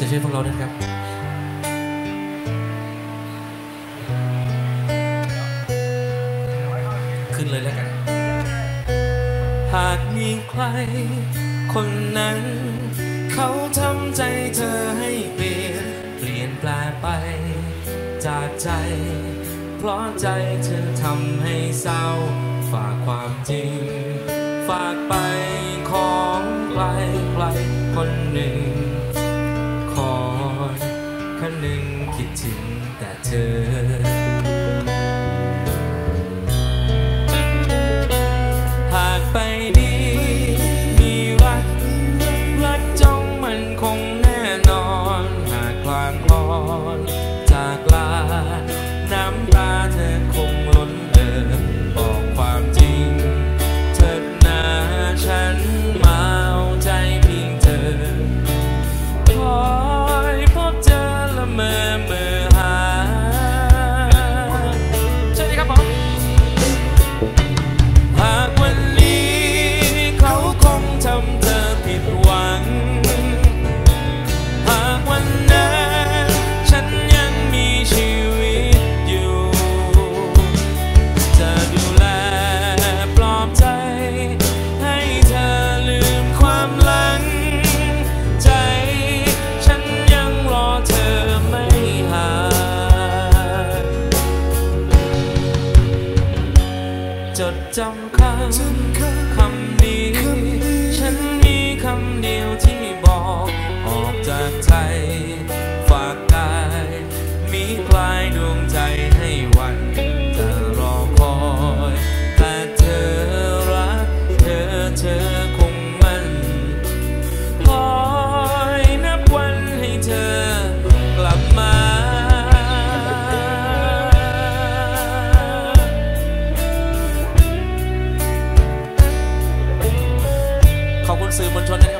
ใจช่วยพวกเราด้วยครับขึ้นเลยแล้วกัน หากมีใคร คนนั้น เขาทำใจเธอให้เปลี่ยน เปลี่ยนแปลไป จากใจ เพราะใจเธอทำให้เศร้า ฝากความจริง ฝากไปของใครใครคนหนึ่ง หนึ่งคิดถึงแต่เธอ จดจำคำ สื่อมวลชนนะครับผม